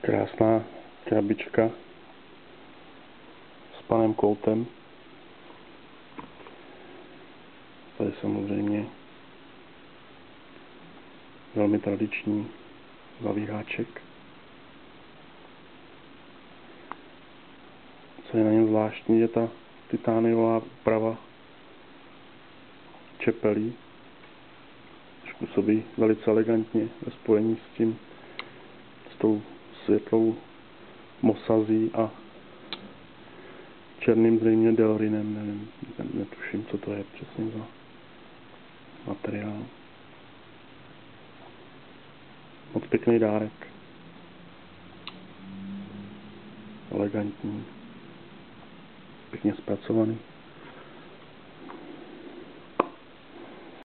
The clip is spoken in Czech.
Krásná krabička s panem Koutem. Tady samozřejmě velmi tradiční zavíráček. Co je na něm zvláštní, je ta titániová prava čepelí, což působí velice elegantně ve spojení s tím, s tou světlou mosazí a černým zřejmě delrinem, nevím, netuším, co to je přesně za materiál. Moc pěkný dárek. Elegantní. Pěkně zpracovaný.